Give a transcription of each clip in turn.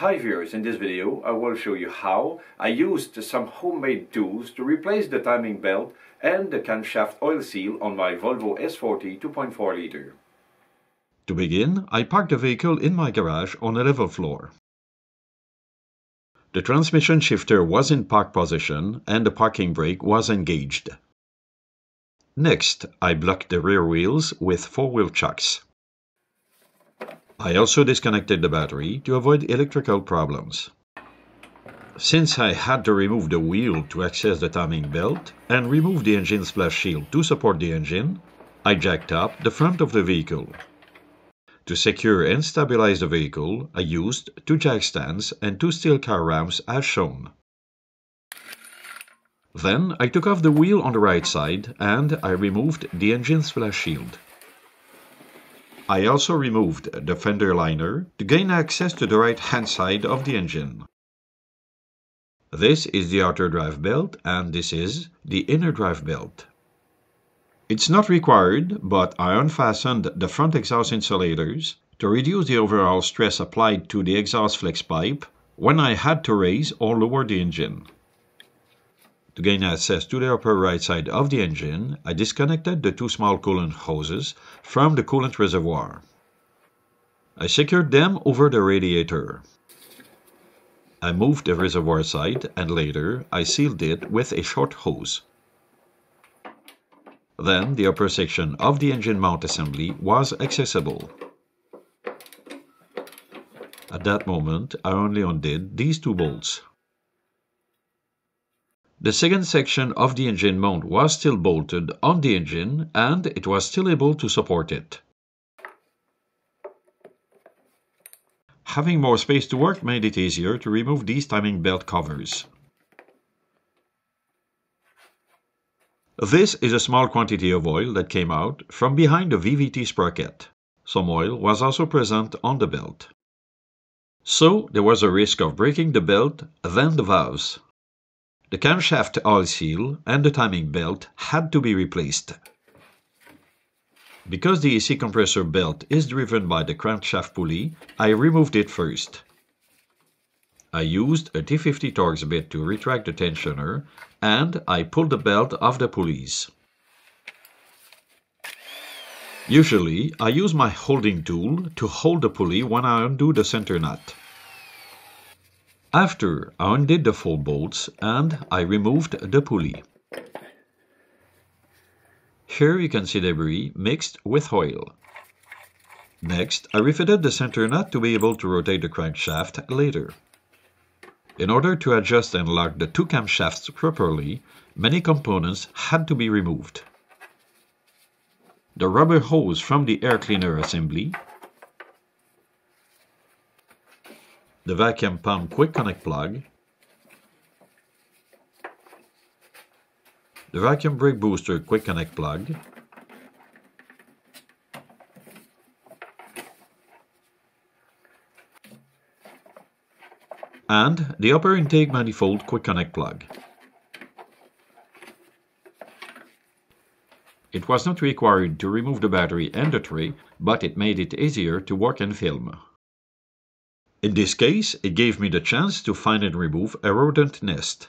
Hi viewers, in this video I will show you how I used some homemade tools to replace the timing belt and the camshaft oil seal on my Volvo S40 2.4 liter. To begin, I parked the vehicle in my garage on a level floor. The transmission shifter was in park position and the parking brake was engaged. Next, I blocked the rear wheels with four-wheel chocks. I also disconnected the battery to avoid electrical problems. Since I had to remove the wheel to access the timing belt and remove the engine splash shield to support the engine, I jacked up the front of the vehicle. To secure and stabilize the vehicle, I used two jack stands and two steel car ramps as shown. Then I took off the wheel on the right side and I removed the engine splash shield. I also removed the fender liner to gain access to the right hand side of the engine. This is the outer drive belt and this is the inner drive belt. It's not required, but I unfastened the front exhaust insulators to reduce the overall stress applied to the exhaust flex pipe when I had to raise or lower the engine. To gain access to the upper right side of the engine, I disconnected the two small coolant hoses from the coolant reservoir. I secured them over the radiator. I moved the reservoir side and later I sealed it with a short hose. Then the upper section of the engine mount assembly was accessible. At that moment I only undid these two bolts. The second section of the engine mount was still bolted on the engine and it was still able to support it. Having more space to work made it easier to remove these timing belt covers. This is a small quantity of oil that came out from behind the VVT sprocket. Some oil was also present on the belt. So there was a risk of breaking the belt, then the valves. The camshaft oil seal and the timing belt had to be replaced. Because the AC compressor belt is driven by the crankshaft pulley, I removed it first. I used a T50 Torx bit to retract the tensioner and I pulled the belt off the pulleys. Usually, I use my holding tool to hold the pulley when I undo the center nut. After, I undid the four bolts and I removed the pulley. Here you can see debris mixed with oil. Next, I refitted the center nut to be able to rotate the crankshaft later. In order to adjust and lock the two camshafts properly, many components had to be removed. The rubber hose from the air cleaner assembly the vacuum pump quick connect plug, the vacuum brake booster quick connect plug, and the upper intake manifold quick connect plug. It was not required to remove the battery and the tray, but it made it easier to work and film. In this case, it gave me the chance to find and remove a rodent nest.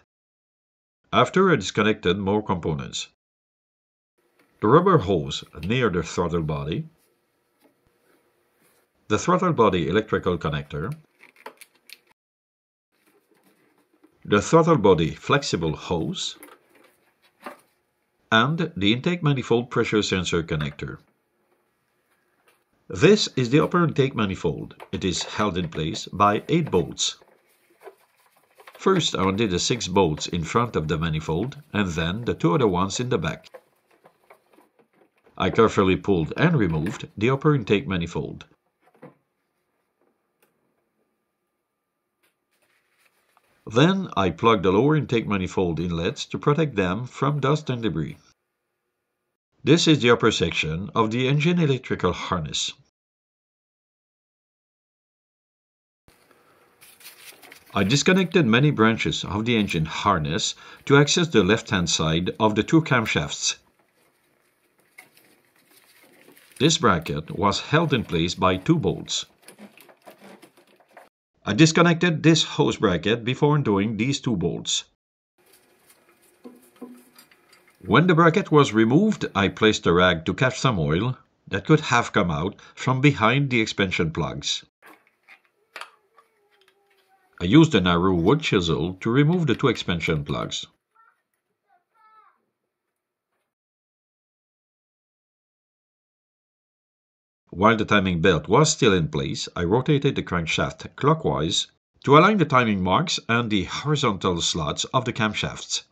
After I disconnected more components. The rubber hose near the throttle body, the throttle body electrical connector, the throttle body flexible hose, and the intake manifold pressure sensor connector. This is the upper intake manifold. It is held in place by 8 bolts. First I undid the 6 bolts in front of the manifold and then the two other ones in the back. I carefully pulled and removed the upper intake manifold. Then I plugged the lower intake manifold inlets to protect them from dust and debris. This is the upper section of the engine electrical harness. I disconnected many branches of the engine harness to access the left-hand side of the two camshafts. This bracket was held in place by two bolts. I disconnected this hose bracket before undoing these two bolts. When the bracket was removed, I placed a rag to catch some oil that could have come out from behind the expansion plugs. I used a narrow wood chisel to remove the two expansion plugs. While the timing belt was still in place, I rotated the crankshaft clockwise to align the timing marks and the horizontal slots of the camshafts.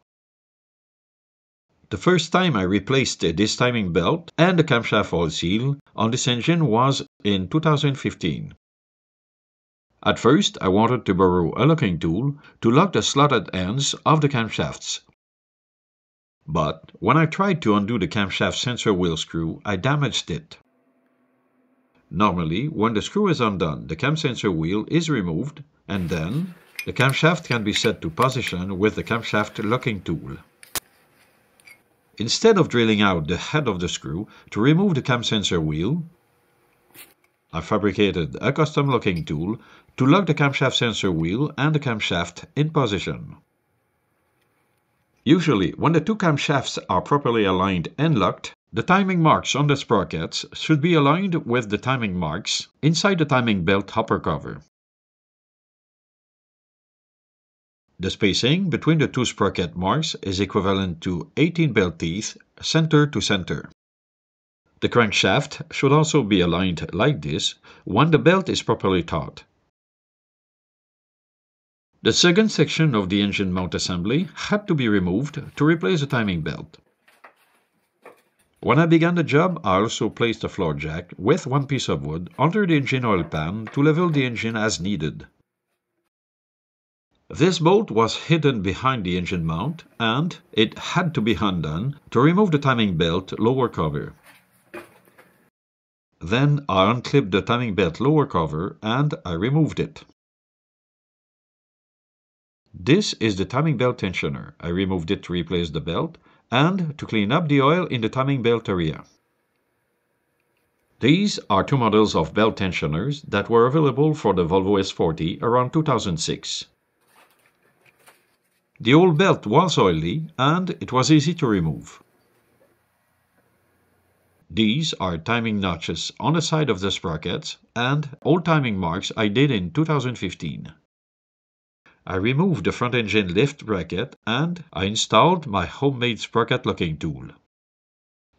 The first time I replaced this timing belt and the camshaft oil seal on this engine was in 2015. At first, I wanted to borrow a locking tool to lock the slotted ends of the camshafts. But when I tried to undo the camshaft sensor wheel screw, I damaged it. Normally, when the screw is undone, the cam sensor wheel is removed and then the camshaft can be set to position with the camshaft locking tool. Instead of drilling out the head of the screw to remove the cam sensor wheel, I fabricated a custom locking tool to lock the camshaft sensor wheel and the camshaft in position. Usually, when the two camshafts are properly aligned and locked, the timing marks on the sprockets should be aligned with the timing marks inside the timing belt upper cover. The spacing between the two sprocket marks is equivalent to 18 belt teeth, center to center. The crankshaft should also be aligned like this when the belt is properly taut. The second section of the engine mount assembly had to be removed to replace the timing belt. When I began the job, I also placed a floor jack with one piece of wood under the engine oil pan to level the engine as needed. This bolt was hidden behind the engine mount and it had to be undone to remove the timing belt lower cover. Then I unclipped the timing belt lower cover and I removed it. This is the timing belt tensioner. I removed it to replace the belt and to clean up the oil in the timing belt area. These are two models of belt tensioners that were available for the Volvo S40 around 2006. The old belt was oily and it was easy to remove. These are timing notches on the side of the sprockets and old timing marks I did in 2015. I removed the front engine lift bracket and I installed my homemade sprocket locking tool.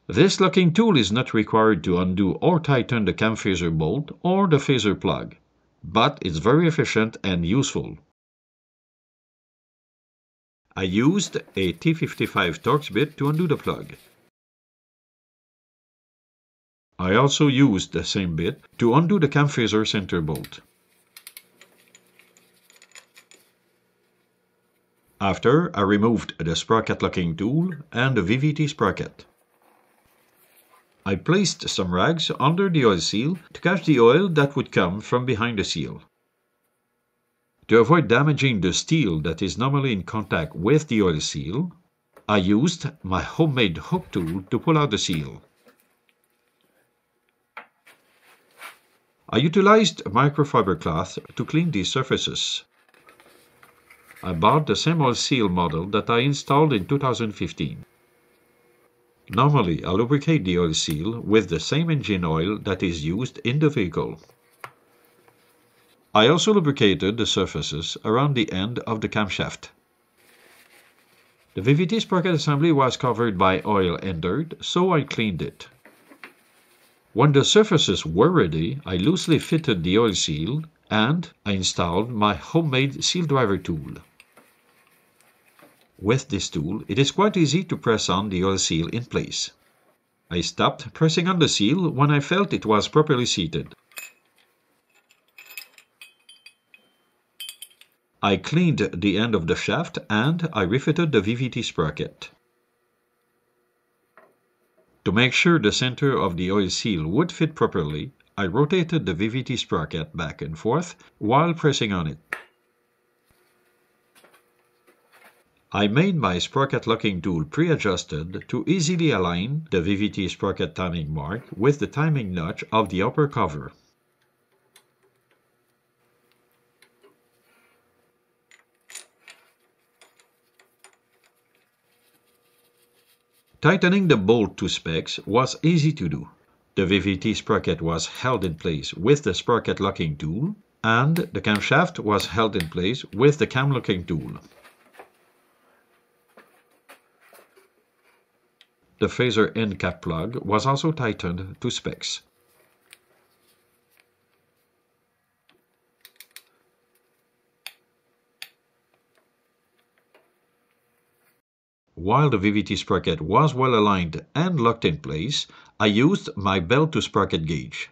This locking tool is not required to undo or tighten the cam phaser bolt or the phaser plug, but it's very efficient and useful. I used a T55 Torx bit to undo the plug. I also used the same bit to undo the cam phaser center bolt. After, I removed the sprocket locking tool and the VVT sprocket. I placed some rags under the oil seal to catch the oil that would come from behind the seal. To avoid damaging the steel that is normally in contact with the oil seal, I used my homemade hook tool to pull out the seal. I utilized microfiber cloth to clean these surfaces. I bought the same oil seal model that I installed in 2015. Normally, I lubricate the oil seal with the same engine oil that is used in the vehicle. I also lubricated the surfaces around the end of the camshaft. The VVT sprocket assembly was covered by oil and dirt, so I cleaned it. When the surfaces were ready, I loosely fitted the oil seal and I installed my homemade seal driver tool. With this tool, it is quite easy to press on the oil seal in place. I stopped pressing on the seal when I felt it was properly seated. I cleaned the end of the shaft and I refitted the VVT sprocket. To make sure the center of the oil seal would fit properly, I rotated the VVT sprocket back and forth while pressing on it. I made my sprocket locking tool pre-adjusted to easily align the VVT sprocket timing mark with the timing notch of the upper cover. Tightening the bolt to specs was easy to do. The VVT sprocket was held in place with the sprocket locking tool, and the camshaft was held in place with the cam locking tool. The phaser end cap plug was also tightened to specs. While the VVT sprocket was well aligned and locked in place, I used my belt to sprocket gauge.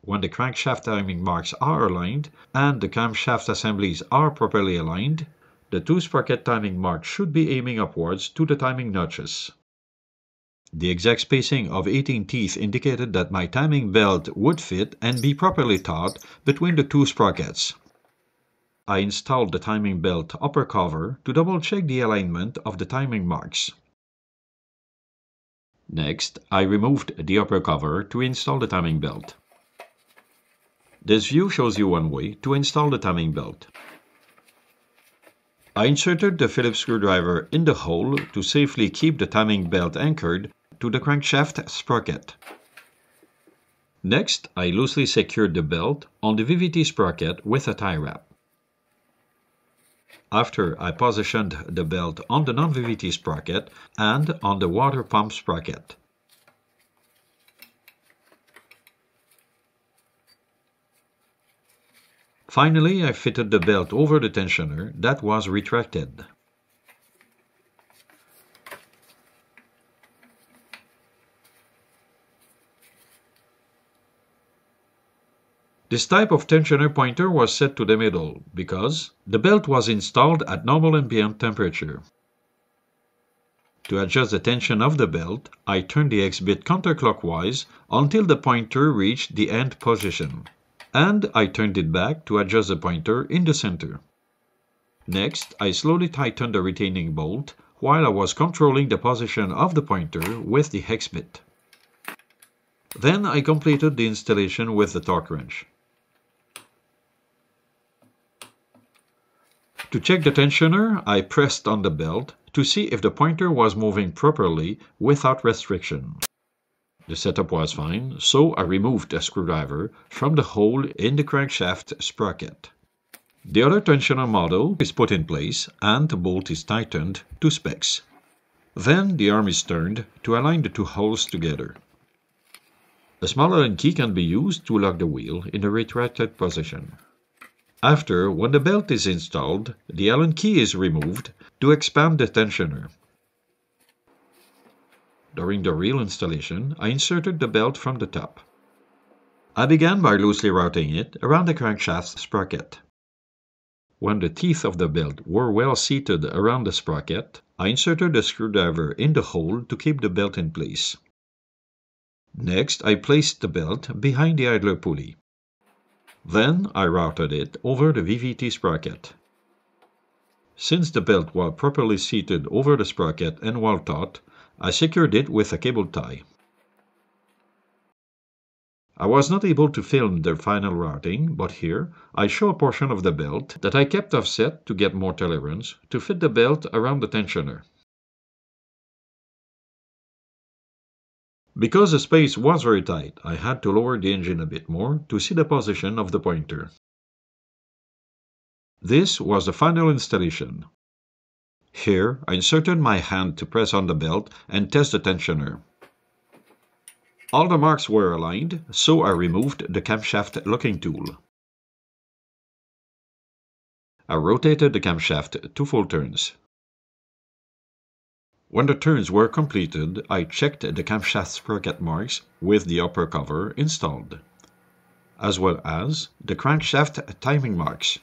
When the crankshaft timing marks are aligned and the camshaft assemblies are properly aligned, the two sprocket timing marks should be aiming upwards to the timing notches. The exact spacing of 18 teeth indicated that my timing belt would fit and be properly taut between the two sprockets. I installed the timing belt upper cover to double check the alignment of the timing marks. Next, I removed the upper cover to install the timing belt. This view shows you one way to install the timing belt. I inserted the Phillips screwdriver in the hole to safely keep the timing belt anchored to the crankshaft sprocket. Next, I loosely secured the belt on the VVT sprocket with a tie wrap. After I positioned the belt on the non-VVT sprocket and on the water pump sprocket. Finally, I fitted the belt over the tensioner that was retracted. This type of tensioner pointer was set to the middle because the belt was installed at normal ambient temperature. To adjust the tension of the belt, I turned the hex bit counterclockwise until the pointer reached the end position, and I turned it back to adjust the pointer in the center. Next, I slowly tightened the retaining bolt while I was controlling the position of the pointer with the hex bit. Then I completed the installation with the torque wrench. To check the tensioner, I pressed on the belt to see if the pointer was moving properly without restriction. The setup was fine, so I removed a screwdriver from the hole in the crankshaft sprocket. The other tensioner model is put in place and the bolt is tightened to specs. Then the arm is turned to align the two holes together. A small Allen key can be used to lock the wheel in the retracted position. After, when the belt is installed, the Allen key is removed to expand the tensioner. During the real installation, I inserted the belt from the top. I began by loosely routing it around the crankshaft sprocket. When the teeth of the belt were well seated around the sprocket, I inserted the screwdriver in the hole to keep the belt in place. Next, I placed the belt behind the idler pulley. Then I routed it over the VVT sprocket. Since the belt was properly seated over the sprocket and well taut, I secured it with a cable tie. I was not able to film the final routing, but here I show a portion of the belt that I kept offset to get more tolerance to fit the belt around the tensioner. Because the space was very tight, I had to lower the engine a bit more to see the position of the pointer. This was the final installation. Here, I inserted my hand to press on the belt and test the tensioner. All the marks were aligned, so I removed the camshaft locking tool. I rotated the camshaft two full turns. When the turns were completed, I checked the camshaft sprocket marks with the upper cover installed, as well as the crankshaft timing marks.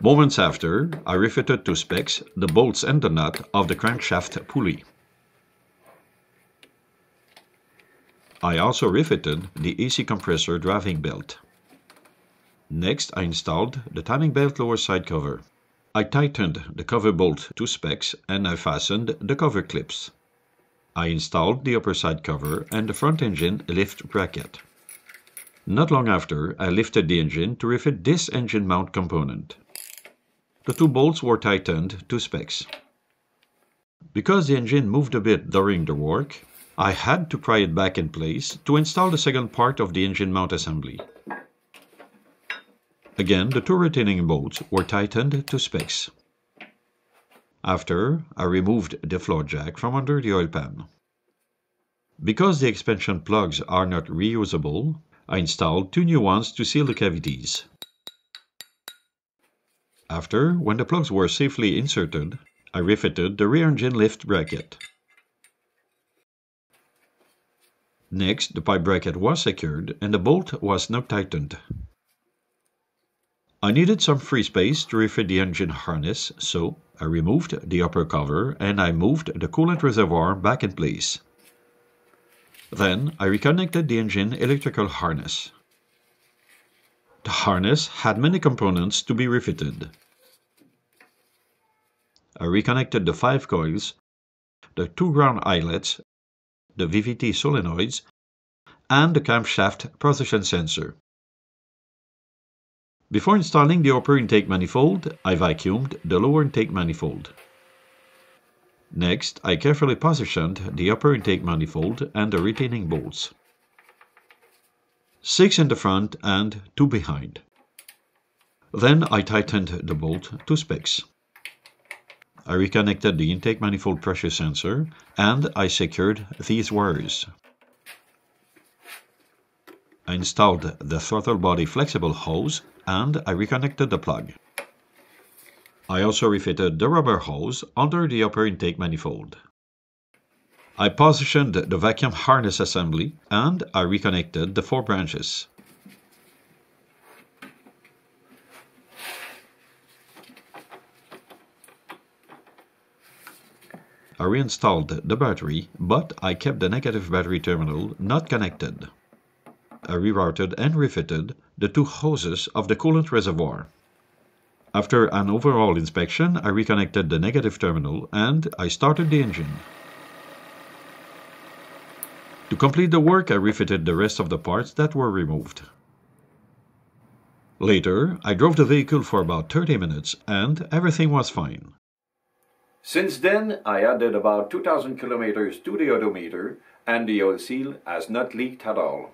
Moments after, I refitted to specs the bolts and the nut of the crankshaft pulley. I also refitted the AC compressor driving belt. Next, I installed the timing belt lower side cover. I tightened the cover bolt to specs and I fastened the cover clips. I installed the upper side cover and the front engine lift bracket. Not long after, I lifted the engine to refit this engine mount component. The two bolts were tightened to specs. Because the engine moved a bit during the work, I had to pry it back in place to install the second part of the engine mount assembly. Again, the two retaining bolts were tightened to specs. After, I removed the floor jack from under the oil pan. Because the expansion plugs are not reusable, I installed two new ones to seal the cavities. After, when the plugs were safely inserted, I refitted the rear engine lift bracket. Next, the pipe bracket was secured and the bolt was now tightened. I needed some free space to refit the engine harness, so I removed the upper cover and I moved the coolant reservoir back in place. Then I reconnected the engine electrical harness. The harness had many components to be refitted. I reconnected the five coils, the two ground eyelets, the VVT solenoids, and the camshaft position sensor. Before installing the upper intake manifold, I vacuumed the lower intake manifold. Next, I carefully positioned the upper intake manifold and the retaining bolts. Six in the front and two behind. Then I tightened the bolt to specs. I reconnected the intake manifold pressure sensor and I secured these wires. I installed the throttle body flexible hose and I reconnected the plug. I also refitted the rubber hose under the upper intake manifold. I positioned the vacuum harness assembly and I reconnected the four branches. I reinstalled the battery, but I kept the negative battery terminal not connected. I rerouted and refitted the two hoses of the coolant reservoir. After an overall inspection, I reconnected the negative terminal and I started the engine. To complete the work, I refitted the rest of the parts that were removed. Later, I drove the vehicle for about 30 minutes and everything was fine. Since then, I added about 2000 kilometers to the odometer and the oil seal has not leaked at all.